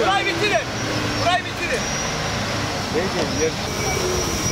Burayı bitirin. Burayı bitirin. Beyciğim yer.